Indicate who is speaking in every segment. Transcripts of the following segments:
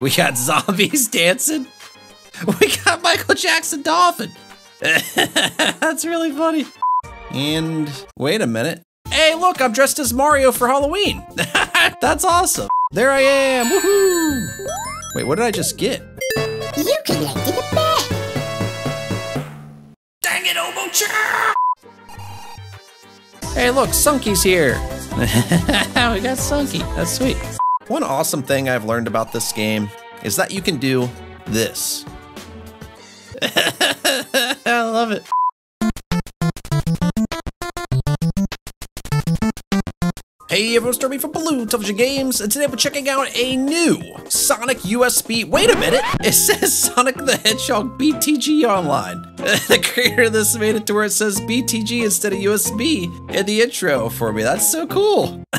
Speaker 1: We got zombies dancing. We got Michael Jackson Dolphin. That's really funny. And wait a minute. Hey, look, I'm dressed as Mario for Halloween. That's awesome. There I am. Woohoo! Wait, what did I just get?
Speaker 2: You collected a pet.
Speaker 1: Dang it, Omochao! Hey, look, Sunky's here. we got Sunky. That's sweet. One awesome thing I've learned about this game is that you can do this. I love it. Hey everyone, Darby from Blue Television Games, and today we're checking out a new Sonic USB. Wait a minute, it says Sonic the Hedgehog BTG Online. the creator of this made it to where it says BTG instead of USB in the intro for me. That's so cool.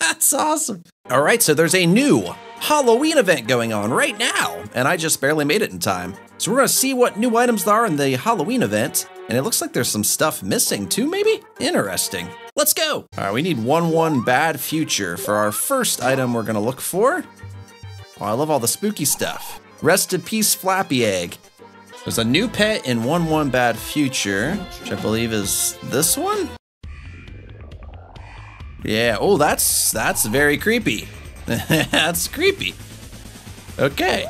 Speaker 1: That's awesome. All right, so there's a new Halloween event going on right now, and I just barely made it in time. So we're gonna see what new items there are in the Halloween event, and it looks like there's some stuff missing too, maybe? Interesting. Let's go. All right, we need 1-1 Bad Future for our first item we're gonna look for. Oh, I love all the spooky stuff. Rest in peace, Flappy Egg. There's a new pet in 1-1 Bad Future, which I believe is this one? Yeah, oh, that's, that's very creepy. that's creepy. Okay.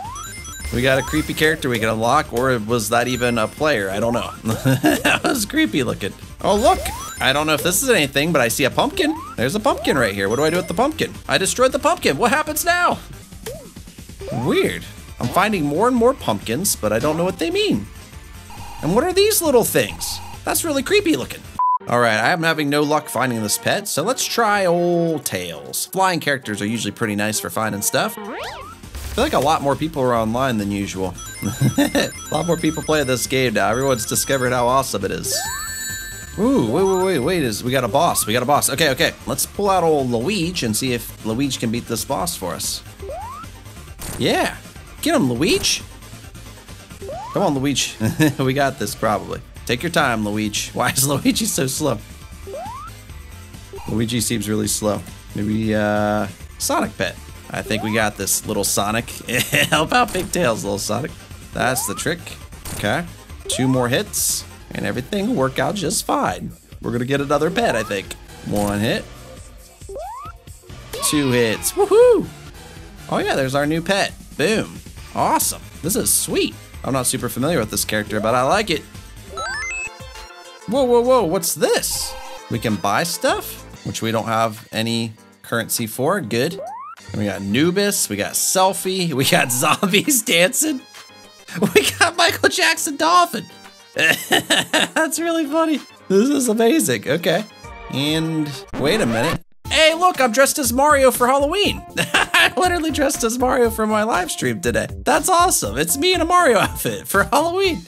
Speaker 1: We got a creepy character we can unlock, or was that even a player? I don't know. that was creepy looking. Oh, look. I don't know if this is anything, but I see a pumpkin. There's a pumpkin right here. What do I do with the pumpkin? I destroyed the pumpkin. What happens now? Weird. I'm finding more and more pumpkins, but I don't know what they mean. And what are these little things? That's really creepy looking. All right, I'm having no luck finding this pet, so let's try old Tails. Flying characters are usually pretty nice for finding stuff. I feel like a lot more people are online than usual. a lot more people play this game now. Everyone's discovered how awesome it is. Ooh, wait, wait, wait, wait, is we got a boss. We got a boss. Okay, okay. Let's pull out old Luigi and see if Luigi can beat this boss for us. Yeah. Get him, Luigi. Come on, Luigi. we got this probably. Take your time, Luigi. Why is Luigi so slow? Luigi seems really slow. Maybe, uh, Sonic Pet. I think we got this, little Sonic. Help out Big Tails, little Sonic. That's the trick. Okay. Two more hits, and everything will work out just fine. We're gonna get another pet, I think. One hit. Two hits. Woohoo! Oh yeah, there's our new pet. Boom. Awesome. This is sweet. I'm not super familiar with this character, but I like it. Whoa, whoa, whoa, what's this? We can buy stuff, which we don't have any currency for. Good. We got Nubis, we got Selphy, we got zombies dancing. We got Michael Jackson Dolphin. That's really funny. This is amazing. Okay. And wait a minute. Hey, look, I'm dressed as Mario for Halloween. I literally dressed as Mario for my live stream today. That's awesome. It's me in a Mario outfit for Halloween.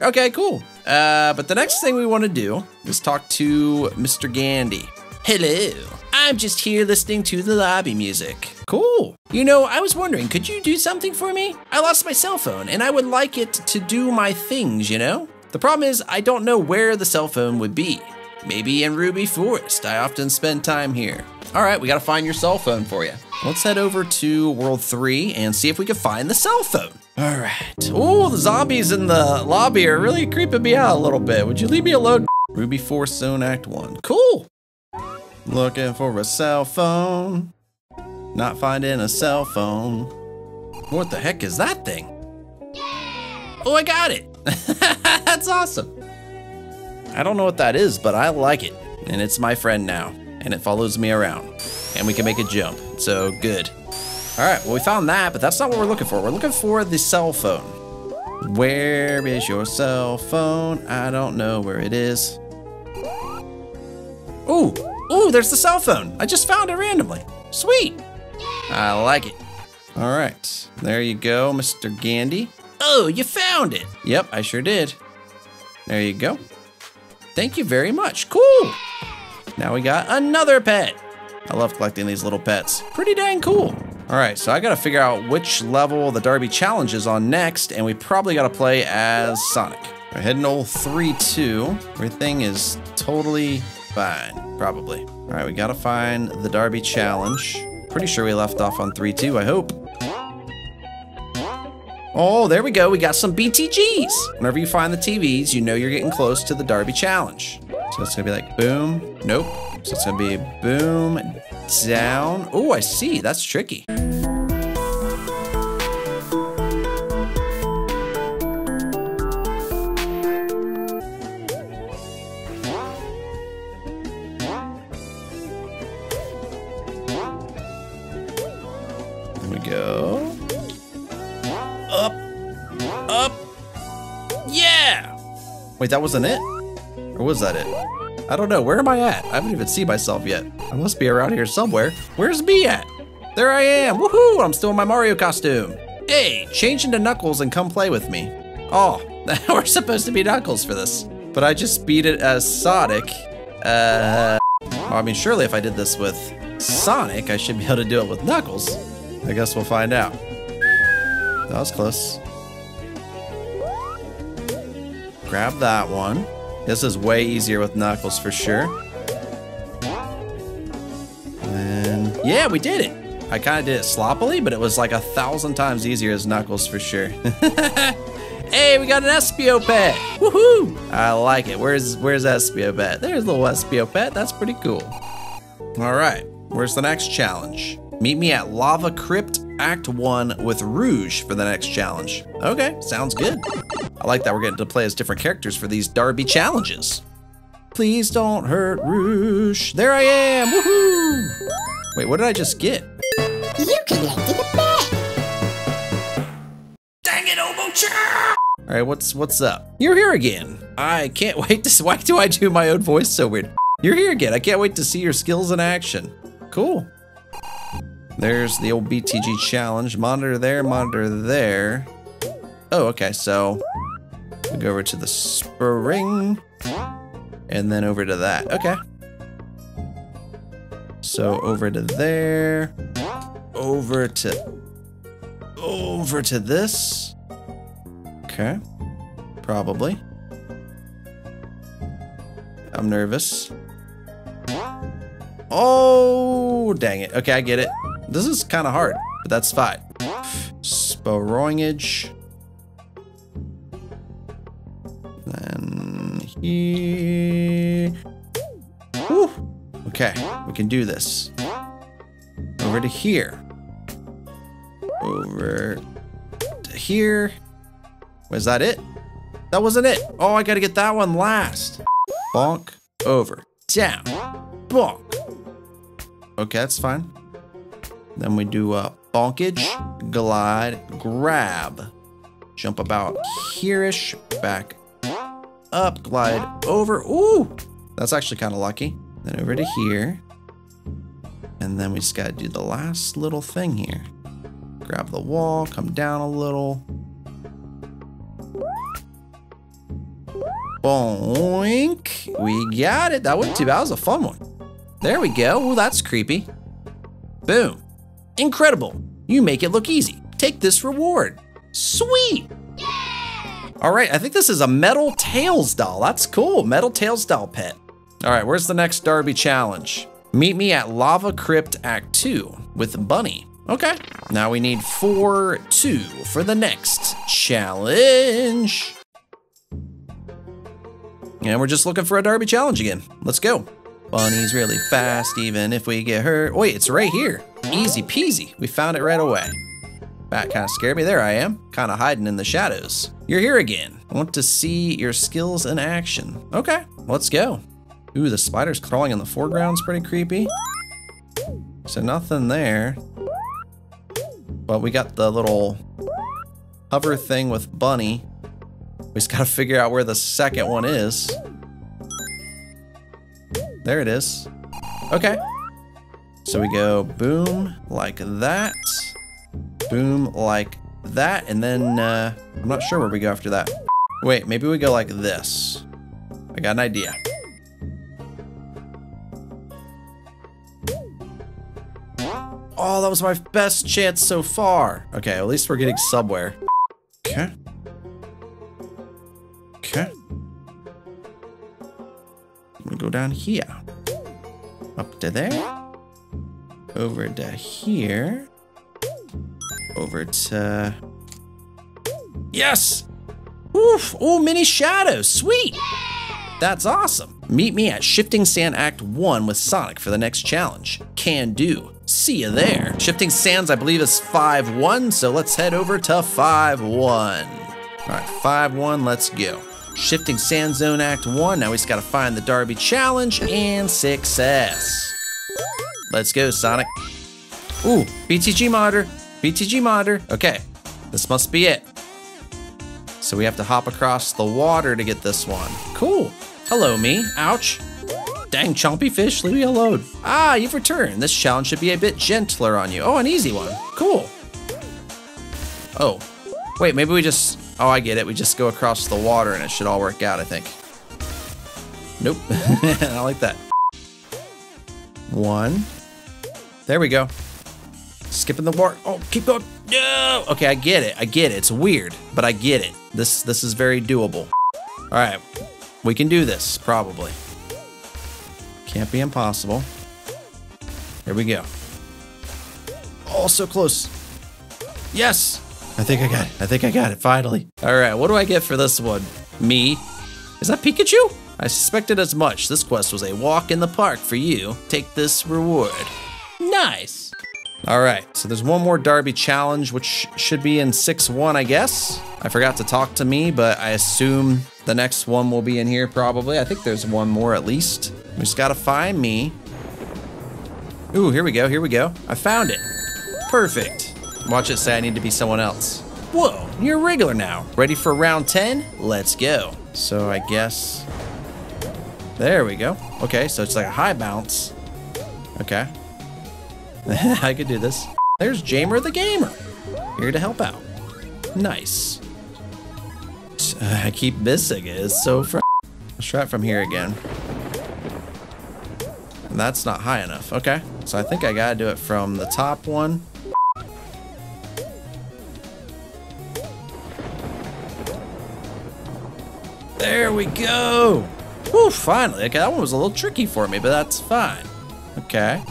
Speaker 1: Okay, cool. Uh, but the next thing we want to do is talk to Mr. Gandy. Hello. I'm just here listening to the lobby music. Cool. You know, I was wondering, could you do something for me? I lost my cell phone and I would like it to do my things, you know? The problem is, I don't know where the cell phone would be. Maybe in Ruby Forest. I often spend time here. All right, we gotta find your cell phone for you. Let's head over to World 3 and see if we can find the cell phone. All right. Oh, the zombies in the lobby are really creeping me out a little bit. Would you leave me alone? Ruby Forest Zone Act 1. Cool. Looking for a cell phone. Not finding a cell phone. What the heck is that thing? Oh, I got it. That's awesome. I don't know what that is, but I like it. And it's my friend now. And it follows me around. And we can make a jump. So good. All right, well, we found that, but that's not what we're looking for. We're looking for the cell phone. Where is your cell phone? I don't know where it is. Ooh, ooh, there's the cell phone. I just found it randomly. Sweet. I like it. All right, there you go, Mr. Gandy. Oh, you found it. Yep, I sure did. There you go. Thank you very much. Cool. Now we got another pet. I love collecting these little pets. Pretty dang cool. All right, so I gotta figure out which level the Darby Challenge is on next, and we probably gotta play as Sonic. We're heading old 3-2. Everything is totally fine, probably. All right, we gotta find the Darby Challenge. Pretty sure we left off on 3-2, I hope. Oh, there we go. We got some BTGs. Whenever you find the TVs, you know you're getting close to the Derby Challenge. So it's gonna be like boom, nope. So it's gonna be boom, down. Oh, I see. That's tricky. Wait, that wasn't it? Or was that it? I don't know. Where am I at? I haven't even seen myself yet. I must be around here somewhere. Where's me at? There I am. Woohoo! I'm still in my Mario costume. Hey, change into Knuckles and come play with me. Oh, we're supposed to be Knuckles for this. But I just beat it as Sonic. Uh, I mean, surely if I did this with Sonic, I should be able to do it with Knuckles. I guess we'll find out. That was close. Grab that one. This is way easier with Knuckles for sure. And yeah, we did it. I kind of did it sloppily, but it was like a thousand times easier as Knuckles for sure. hey, we got an Espio pet. Woohoo! I like it. Where's where's Espio pet? There's little Espio pet. That's pretty cool. All right, where's the next challenge? Meet me at Lava Crypt Act 1 with Rouge for the next challenge. Okay, sounds good. I like that we're getting to play as different characters for these Darby challenges. Please don't hurt Rouge. There I am, woohoo! Wait, what did I just get?
Speaker 2: You collected a bet.
Speaker 1: Dang it, Omochao! All right, what's what's up? You're here again. I can't wait to. Why do I do my own voice so weird? You're here again. I can't wait to see your skills in action. Cool. There's the old BTG challenge. Monitor there, monitor there. Oh, okay. So we go over to the spring, and then over to that. Okay. So over to there, over to over to this. Okay. Probably. I'm nervous. Oh, dang it. Okay, I get it. This is kind of hard, but that's fine. Sporingage. Here. Whew. Okay, we can do this. Over to here. Over to here. Was that it? That wasn't it. Oh, I gotta get that one last. Bonk, over, down, bonk. Okay, that's fine. Then we do a bonkage, glide, grab. Jump about here-ish, back up, glide over. Ooh, that's actually kind of lucky. Then over to here. And then we just gotta do the last little thing here. Grab the wall, come down a little. Boink. We got it. That wasn't too bad. That was a fun one. There we go. Ooh, that's creepy. Boom. Incredible. You make it look easy. Take this reward. Sweet. All right, I think this is a Metal Tails doll. That's cool. Metal Tails doll pet. All right, where's the next Darby challenge? Meet me at Lava Crypt Act 2 with Bunny. Okay, now we need 4-2 for the next challenge. And we're just looking for a Darby challenge again. Let's go. Bunny's really fast, even if we get hurt. Wait, it's right here. Easy peasy. We found it right away. That kind of scared me. There I am, kind of hiding in the shadows. You're here again. I want to see your skills in action. Okay, let's go. Ooh, the spider's crawling in the foreground's pretty creepy. So nothing there. But we got the little hover thing with Bunny. We just gotta figure out where the second one is. There it is. Okay. So we go boom like that. Boom like that. And then uh, I'm not sure where we go after that. Wait, maybe we go like this. I got an idea. Oh, that was my best chance so far. Okay, at least we're getting somewhere. Okay. Okay. I'm gonna go down here. Up to there. Over to here. Over to Yes! Oof! Oh, mini shadows. Sweet! That's awesome. Meet me at Shifting Sand Act 1 with Sonic for the next challenge. Can do. See you there. Shifting Sands, I believe, is 5-1, so let's head over to 5-1. All right, 5-1, let's go. Shifting Sand Zone Act 1, now we just gotta find the Darby Challenge and success. Let's go, Sonic. Ooh, BTG monitor, BTG monitor. Okay, this must be it. So we have to hop across the water to get this one. Cool. Hello, me. Ouch. Dang, chompy fish, leave me alone. Ah, you've returned. This challenge should be a bit gentler on you. Oh, an easy one. Cool. Oh, wait, maybe we just, oh, I get it. We just go across the water and it should all work out, I think. Nope, I like that. One. There we go. Skipping the water. Oh, keep going. No. Okay, I get it. I get it. It's weird, but I get it. This this is very doable. All right, we can do this probably. Can't be impossible. Here we go. Oh, so close. Yes. I think I got it. I think I got it, finally. All right, what do I get for this one? Me. Is that Pikachu? I suspected as much. This quest was a walk in the park for you. Take this reward. Nice. All right, so there's one more Darby challenge, which should be in 6-1, I guess. I forgot to talk to me, but I assume the next one will be in here probably. I think there's one more at least. We just gotta find me. Ooh, here we go, here we go. I found it. Perfect. Watch it say I need to be someone else. Whoa, you're a regular now. Ready for round 10? Let's go. So I guess, there we go. Okay, so it's like a high bounce. Okay. I could do this. There's Jamer the Gamer, here to help out. Nice. I keep missing it. It's so fr Let's try it from here again. And that's not high enough. Okay, so I think I gotta do it from the top one. There we go. Whew, finally. Okay, that one was a little tricky for me, but that's fine. Okay.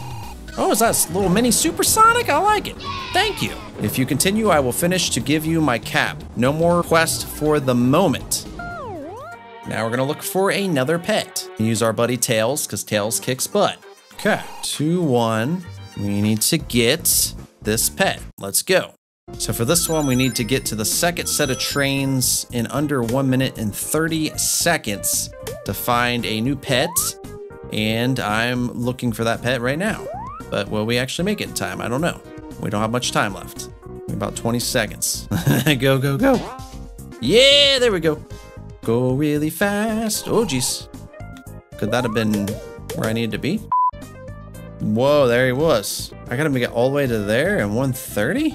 Speaker 1: Oh, is that a little mini supersonic? I like it. Thank you. If you continue, I will finish to give you my cap. No more quest for the moment. Now we're gonna look for another pet. Use our buddy Tails, because Tails kicks butt. Okay, two, one. We need to get this pet. Let's go. So for this one, we need to get to the second set of trains in under one minute and 30 seconds to find a new pet. And I'm looking for that pet right now. But will we actually make it in time? I don't know. We don't have much time left. About 20 seconds. go, go, go. Yeah, there we go. Go really fast. Oh, jeez. Could that have been where I needed to be? Whoa, there he was. I gotta make it all the way to there in 130?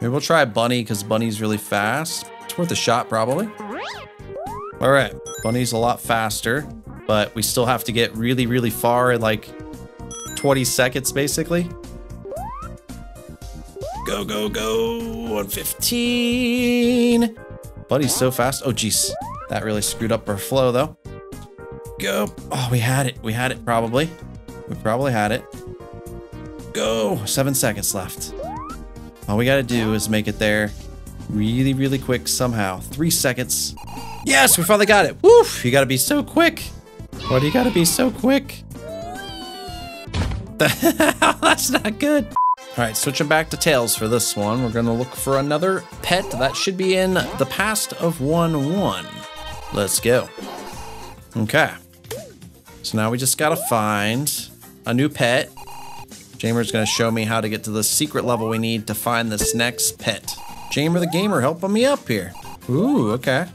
Speaker 1: Maybe we'll try Bunny because Bunny's really fast. It's worth a shot, probably. All right, Bunny's a lot faster, but we still have to get really, really far in like 20 seconds, basically. Go, go, go. 115. Bunny's so fast. Oh, jeez. That really screwed up our flow, though. Go. Oh, we had it. We had it, probably. We probably had it. Go. Seven seconds left. All we gotta do is make it there really, really quick somehow. Three seconds. Yes, we finally got it. Woof, you gotta be so quick. Why do you gotta be so quick? That's not good. All right, switching back to Tails for this one. We're gonna look for another pet that should be in the past of 1-1. Let's go. Okay. So now we just gotta find a new pet. Jamer's gonna show me how to get to the secret level we need to find this next pet. Jamer the Gamer helping me up here. Ooh, okay.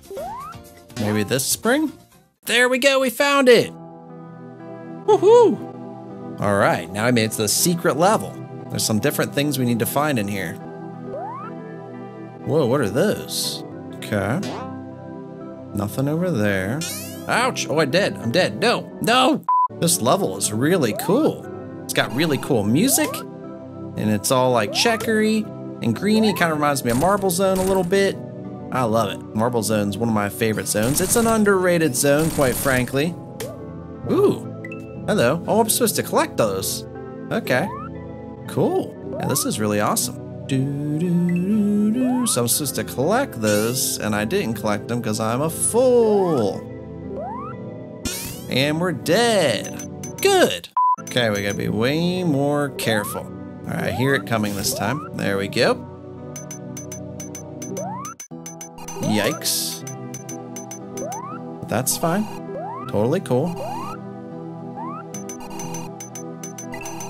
Speaker 1: Maybe this spring? There we go, we found it! Woohoo! All right, now I made it to the secret level. There's some different things we need to find in here. Whoa, what are those? Okay. Nothing over there. Ouch! Oh, I'm dead. I'm dead. No, no! This level is really cool. It's got really cool music, and it's all like checkery and greeny. Kind of reminds me of Marble Zone a little bit. I love it. Marble Zone's one of my favorite zones. It's an underrated zone, quite frankly. Ooh, hello. Oh, I'm supposed to collect those. Okay, cool. Yeah, this is really awesome. So I'm supposed to collect those, and I didn't collect them because I'm a fool. And we're dead. Good. Okay, we gotta be way more careful. All right, I hear it coming this time. There we go. Yikes. That's fine. Totally cool.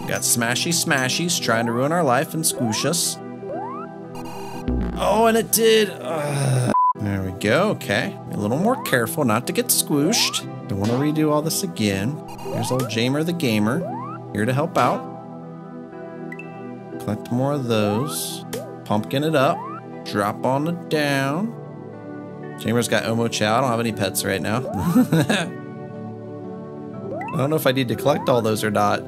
Speaker 1: Got smashy smashies trying to ruin our life and squish us. Oh, and it did. Ugh. There we go. Okay. A little more careful not to get squished. Don't want to redo all this again. Here's old Jamer the Gamer here to help out. Collect more of those. Pumpkin it up. Drop on it down. Jamer's got Omochao. I don't have any pets right now. I don't know if I need to collect all those or not.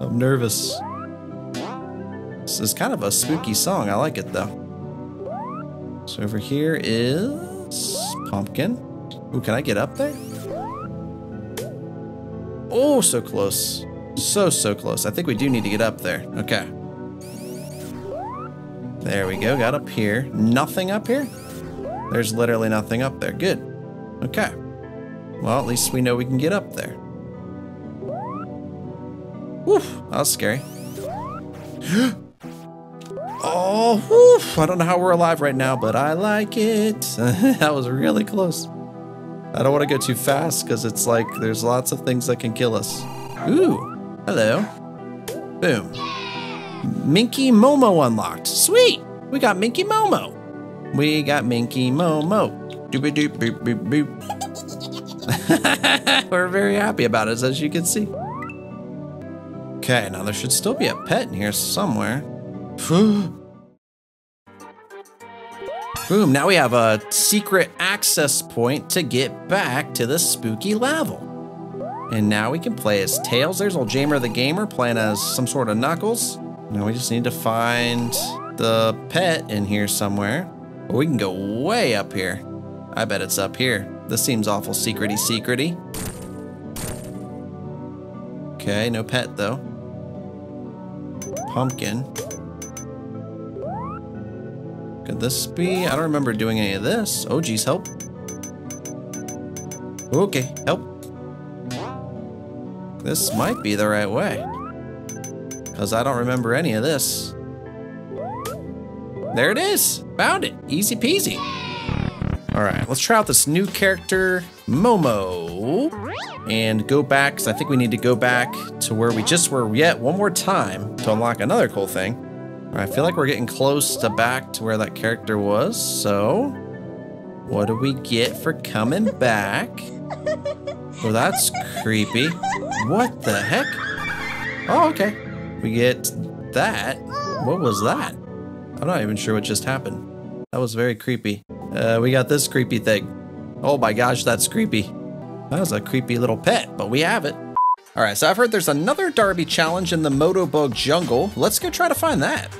Speaker 1: I'm nervous. This is kind of a spooky song. I like it though. So over here is pumpkin. Ooh, can I get up there? Oh, so close. So, so close. I think we do need to get up there. Okay. There we go. Got up here. Nothing up here? There's literally nothing up there. Good. Okay. Well, at least we know we can get up there. Woof, that was scary. oh. I don't know how we're alive right now, but I like it. that was really close. I don't want to go too fast because it's like there's lots of things that can kill us. Ooh, hello. Boom. Minky Momo unlocked. Sweet. We got Minky Momo. We got Minky Momo. Doop doop boop boop boop. We're very happy about it, as you can see. Okay, now there should still be a pet in here somewhere. Boom, now we have a secret access point to get back to the spooky level. And now we can play as Tails. There's old Jamer the Gamer playing as some sort of Knuckles. Now we just need to find the pet in here somewhere. But we can go way up here. I bet it's up here. This seems awful secrety secrety. Okay, no pet though. Pumpkin. Could this be? I don't remember doing any of this. Oh geez, help. Okay, help. This might be the right way. Because I don't remember any of this. There it is. Found it. Easy peasy. All right, let's try out this new character, Momo, and go back, because I think we need to go back to where we just were yet one more time to unlock another cool thing. I feel like we're getting close to back to where that character was, so what do we get for coming back? Oh, that's creepy. What the heck? Oh, okay. We get that. What was that? I'm not even sure what just happened. That was very creepy. Uh, we got this creepy thing. Oh my gosh, that's creepy. That was a creepy little pet, but we have it. All right, so I've heard there's another Darby challenge in the Motobug Jungle. Let's go try to find that.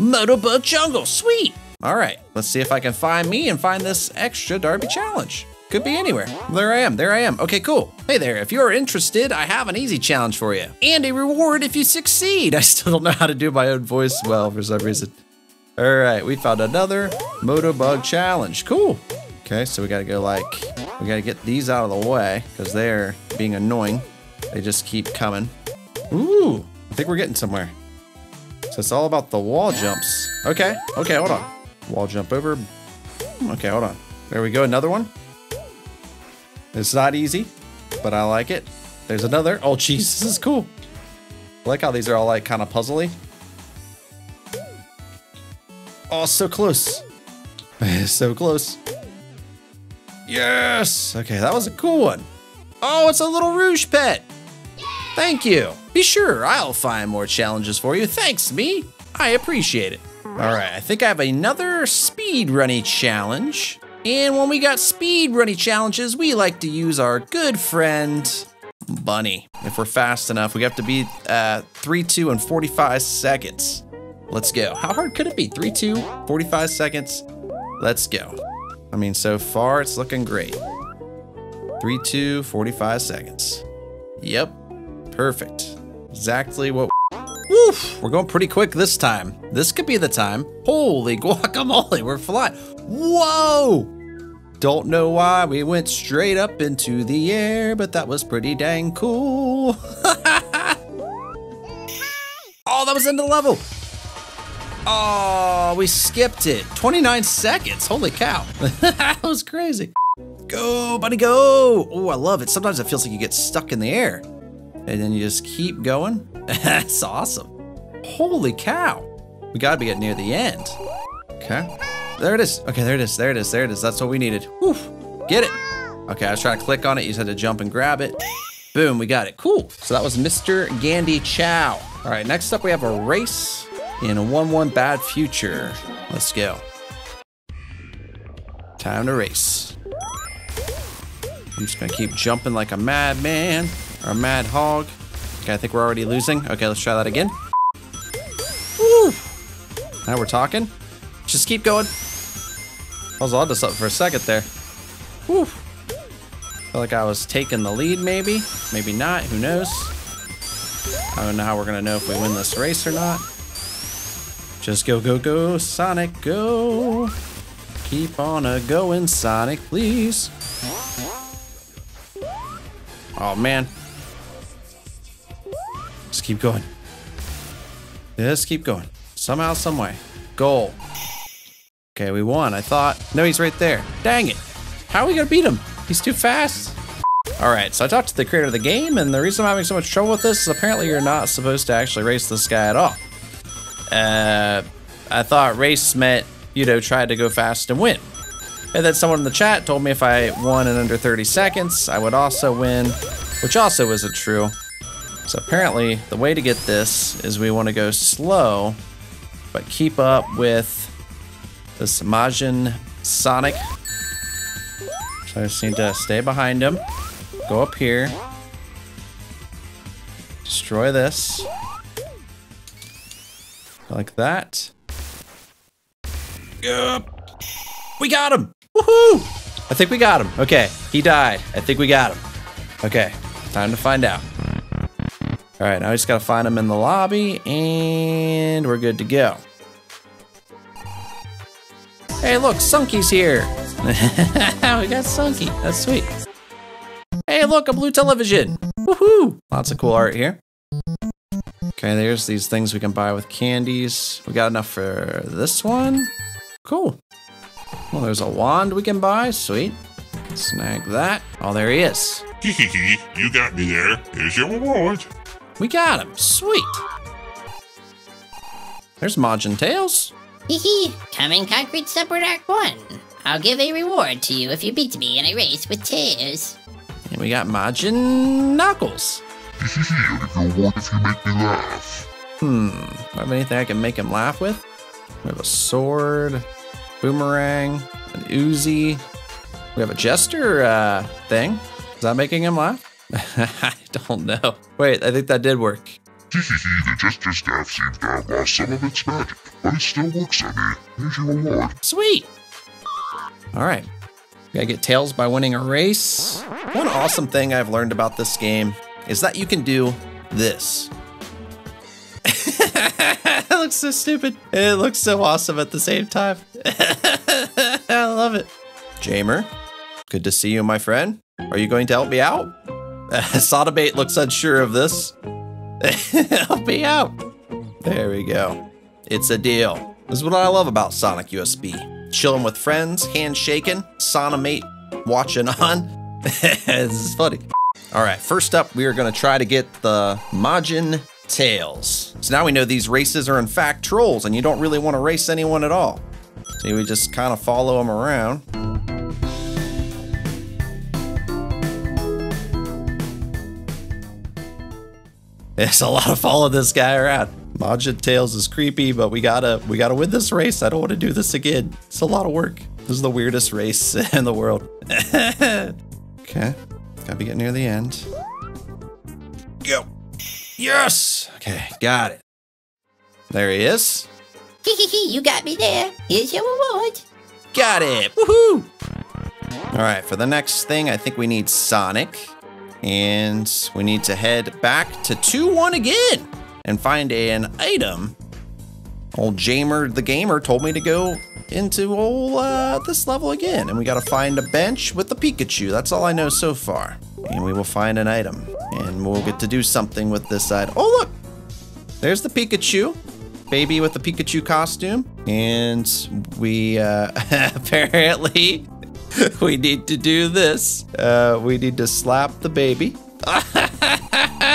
Speaker 1: Motobug Jungle, sweet. All right, let's see if I can find me and find this extra Darby challenge. Could be anywhere. There I am, there I am. Okay, cool. Hey there, if you're interested, I have an easy challenge for you. And a reward if you succeed. I still don't know how to do my own voice well for some reason. All right, we found another Motobug challenge. Cool. Okay, so we gotta go like, we gotta get these out of the way because they're being annoying. They just keep coming. Ooh, I think we're getting somewhere. So it's all about the wall jumps. Okay, okay, hold on. Wall jump over. Okay, hold on. There we go, another one. It's not easy, but I like it. There's another. Oh, jeez, this is cool. I like how these are all like kind of puzzly. Oh, so close. so close. Yes! Okay, that was a cool one. Oh, it's a little Rouge pet. Thank you. Be sure, I'll find more challenges for you. Thanks, me. I appreciate it. All right, I think I have another speed runny challenge. And when we got speed runny challenges, we like to use our good friend, Bunny. If we're fast enough, we have to be uh, 3, 2, and 45 seconds. Let's go. How hard could it be? 3, 2, 45 seconds. Let's go. I mean, so far it's looking great. 3, 2, 45 seconds. Yep. Perfect. Exactly what. Woo! Whew, we're going pretty quick this time. This could be the time. Holy guacamole, we're flying. Whoa! Don't know why we went straight up into the air, but that was pretty dang cool. oh, that was into the level. Oh, we skipped it. 29 seconds. Holy cow. that was crazy. Go, buddy, go. Oh, I love it. Sometimes it feels like you get stuck in the air. And then you just keep going. That's awesome. Holy cow. We gotta be getting near the end. Okay. There it is. Okay, there it is. There it is. There it is. That's what we needed. Whew. Get it. Okay, I was trying to click on it. You just had to jump and grab it. Boom, we got it. Cool. So that was Mr. Gandhi Chow. All right, next up we have a race in a 1-1 bad future. Let's go. Time to race. I'm just gonna keep jumping like a madman or a mad hog. Okay, I think we're already losing. Okay, let's try that again. Woo! Now we're talking. Just keep going. I was onto something for a second there. Whew. Felt like I was taking the lead, maybe. Maybe not. Who knows? I don't know how we're gonna know if we win this race or not. Just go, go, go, Sonic, go. Keep on a going, Sonic, please. Oh man. Just keep going. Just keep going. Somehow, some way. Goal. Okay, we won, I thought. No, he's right there. Dang it. How are we gonna beat him? He's too fast. All right, so I talked to the creator of the game, and the reason I'm having so much trouble with this is apparently you're not supposed to actually race this guy at all. Uh, I thought race meant, you know, try to go fast and win. And then someone in the chat told me if I won in under 30 seconds, I would also win, which also isn't true. So apparently, the way to get this is we want to go slow, but keep up with this Majin Sonic. So I just need to stay behind him, go up here, destroy this, like that. Yep. We got him! Woohoo! I think we got him. Okay, he died. I think we got him. Okay, time to find out. All right, now I just gotta find him in the lobby, and we're good to go. Hey, look, Sunky's here. we got Sunky. That's sweet. Hey, look, a blue television. Woohoo! Lots of cool art here. Okay, there's these things we can buy with candies. We got enough for this one. Cool. Well, there's a wand we can buy. Sweet. Snag that. Oh, there he is.
Speaker 3: Hee you got me there. Here's your reward.
Speaker 1: We got him. Sweet. There's Majin Tails.
Speaker 2: Hee hee! coming Concrete Support Act 1. I'll give a reward to you if you beat me in a race with Tails.
Speaker 1: And we got Majin Knuckles.
Speaker 3: Hee I'll give you a reward if you make me laugh.
Speaker 1: Hmm. Do I have anything I can make him laugh with? We have a sword, boomerang, an Uzi. We have a jester uh, thing. Is that making him laugh? I don't know. Wait, I think that did work.
Speaker 3: The Jester staff seems to have lost some of its magic, but it still works on me. Here's your reward.
Speaker 1: Sweet. All right. Gotta get tails by winning a race. One awesome thing I've learned about this game is that you can do this. it looks so stupid. It looks so awesome at the same time. I love it. Jamer, good to see you, my friend. Are you going to help me out? Sodabate looks unsure of this. help me out. There we go. It's a deal. This is what I love about Sonic USB. Chilling with friends, handshaking, Sonomate watching on. this is funny. All right, first up, we are going to try to get the Majin Tails. So now we know these races are in fact trolls and you don't really want to race anyone at all. So we just kind of follow them around. It's a lot of follow this guy around. Majin Tails is creepy, but we gotta we gotta win this race. I don't want to do this again. It's a lot of work. This is the weirdest race in the world. okay, gotta be getting near the end. Go. Yes. Okay, got it. There he is.
Speaker 2: Hee you got me there. Here's your reward.
Speaker 1: Got it. Woohoo! All right, for the next thing, I think we need Sonic. And we need to head back to 2-1 again. and find an item, old Jamer the gamer told me to go into all uh, this level again, and we gotta find a bench with the Pikachu. That's all I know so far. And we will find an item, and we'll get to do something with this item. Oh look, there's the Pikachu, baby with the Pikachu costume, and we uh, apparently we need to do this. Uh, we need to slap the baby.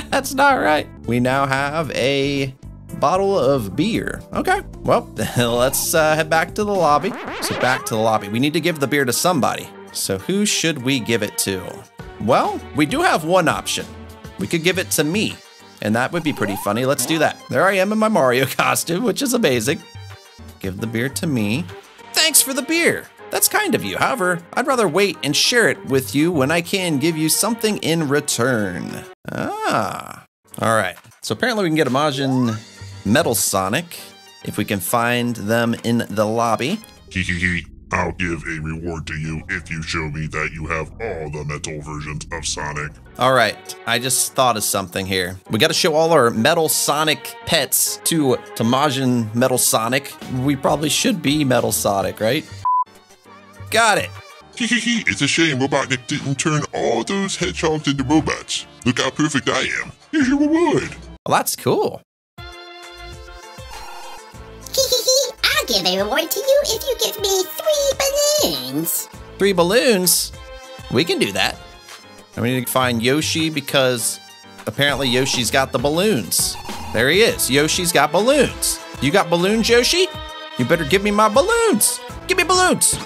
Speaker 1: That's not right. We now have a bottle of beer. Okay, well, let's uh, head back to the lobby. So back to the lobby. We need to give the beer to somebody. So who should we give it to? Well, we do have one option. We could give it to me, and that would be pretty funny. Let's do that. There I am in my Mario costume, which is amazing. Give the beer to me. Thanks for the beer. That's kind of you. However, I'd rather wait and share it with you when I can give you something in return. Ah. All right. So apparently we can get a Majin Metal Sonic if we can find them in the lobby.
Speaker 3: I'll give a reward to you if you show me that you have all the metal versions of Sonic.
Speaker 1: All right, I just thought of something here. We got to show all our Metal Sonic pets to to Majin Metal Sonic. We probably should be Metal Sonic, right? Got it.
Speaker 3: It's a shame Robotnik didn't turn all those hedgehogs into robots. Look how perfect I am. Here's your reward.
Speaker 1: Well, that's cool.
Speaker 2: Give a reward to you if you give me three balloons.
Speaker 1: Three balloons. We can do that. And we need to find Yoshi because apparently Yoshi's got the balloons. There he is. Yoshi's got balloons. You got balloons, Yoshi? You better give me my balloons. Give me balloons.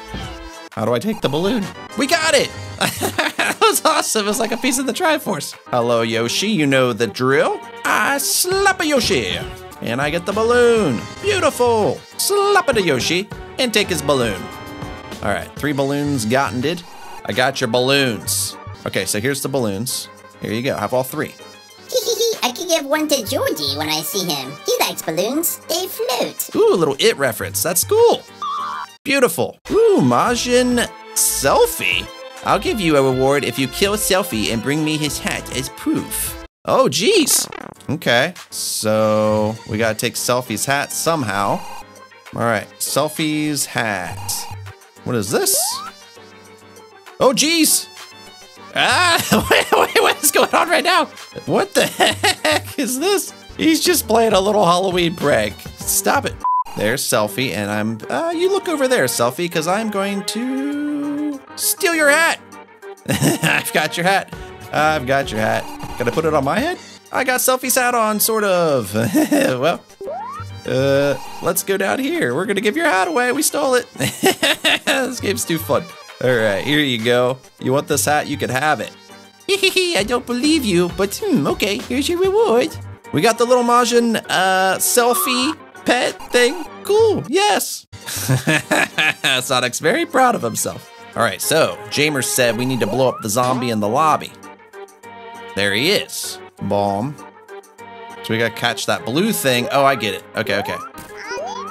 Speaker 1: How do I take the balloon? We got it! that was awesome. It's like a piece of the Triforce. Hello, Yoshi. You know the drill. I slap a Yoshi. And I get the balloon. Beautiful. Slap it a Yoshi and take his balloon. All right, three balloons gotten did. I got your balloons. Okay, so here's the balloons. Here you go. Have all three.
Speaker 2: I could give one to Georgie when I see him. He likes balloons. They float.
Speaker 1: Ooh, a little it reference. That's cool. Beautiful. Ooh, Majin Selphy. I'll give you a reward if you kill Selphy and bring me his hat as proof. Oh, geez. Okay, so we gotta take Selphy's hat somehow. All right, Selphy's hat. What is this? Oh, geez. Ah, wait, what is going on right now? What the heck is this? He's just playing a little Halloween prank. Stop it. There's Selphy, and I'm, uh, you look over there, Selphy, because I'm going to steal your hat. I've got your hat. I've got your hat. Gotta put it on my head? I got Selphy's hat on, sort of. well, uh, let's go down here. We're gonna give your hat away. We stole it. this game's too fun. All right, here you go. You want this hat? You can have it. I don't believe you, but hmm, okay, here's your reward. We got the little Majin uh, Selphy pet thing. Cool, yes. Sonic's very proud of himself. All right, so Jamer said we need to blow up the zombie in the lobby. There he is. Bomb. So we gotta catch that blue thing. Oh, I get it. Okay, okay.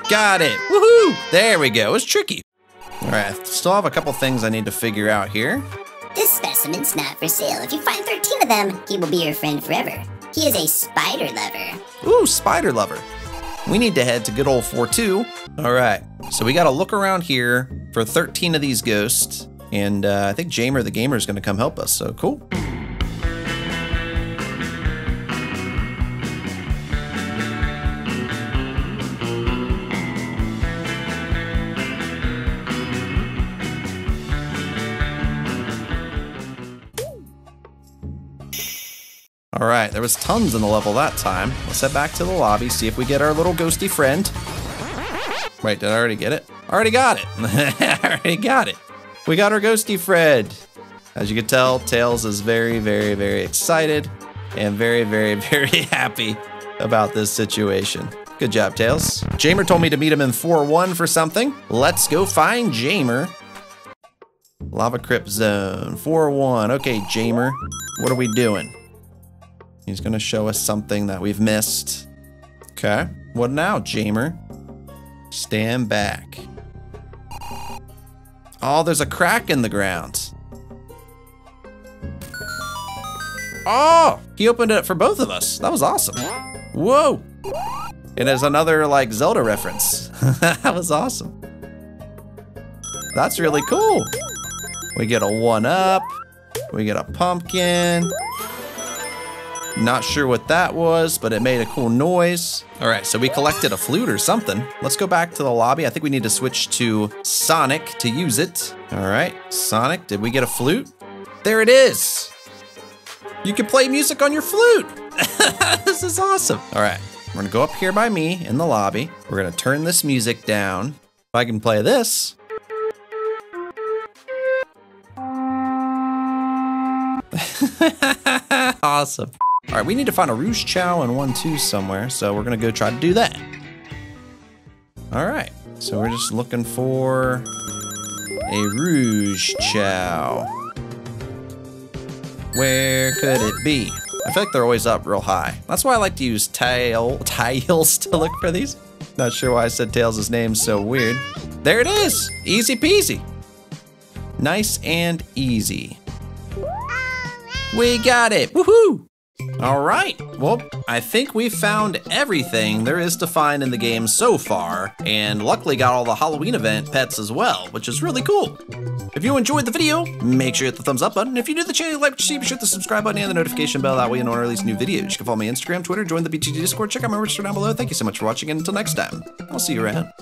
Speaker 1: Got it. Woohoo! There we go. It was tricky. All right, I still have a couple things I need to figure out here.
Speaker 2: This specimen's not for sale. If you find 13 of them, he will be your friend forever. He is a spider lover.
Speaker 1: Ooh, spider lover. We need to head to good old 4-2. All right, so we gotta look around here for 13 of these ghosts. And uh, I think Jamer the Gamer is gonna come help us, so cool. All right, there was tons in the level that time. Let's head back to the lobby, see if we get our little ghosty friend. Wait, did I already get it? I Already got it. already got it. We got our ghosty friend. As you can tell, Tails is very, very, very excited and very, very, very happy about this situation. Good job, Tails. Jamer told me to meet him in 4-1 for something. Let's go find Jamer. Lava Crypt Zone, 4-1. Okay, Jamer, what are we doing? He's gonna show us something that we've missed. Okay, what now, Jamer? Stand back. Oh, there's a crack in the ground. Oh, he opened it up for both of us. That was awesome. Whoa! It is another like Zelda reference. that was awesome. That's really cool. We get a one up. We get a pumpkin. Not sure what that was, but it made a cool noise. All right, so we collected a flute or something. Let's go back to the lobby. I think we need to switch to Sonic to use it. All right, Sonic, did we get a flute? There it is. You can play music on your flute. this is awesome. All right, we're gonna go up here by me in the lobby. We're gonna turn this music down. If I can play this. awesome. All right, we need to find a Rouge Chao and one two somewhere, so we're gonna go try to do that. All right, so we're just looking for a Rouge Chao. Where could it be? I feel like they're always up real high. That's why I like to use tail tiles to look for these. Not sure why I said Tails' name so weird. There it is! Easy peasy. Nice and easy. We got it! Woohoo! All right, well, I think we found everything there is to find in the game so far, and luckily got all the Halloween event pets as well, which is really cool. If you enjoyed the video, make sure you hit the thumbs up button. If new to the channel, like you see, be sure to hit the subscribe button and the notification bell. That way you know when I release new videos. You can follow me on Instagram, Twitter, join the BTG Discord, check out my register down below. Thank you so much for watching, and until next time, I'll see you around.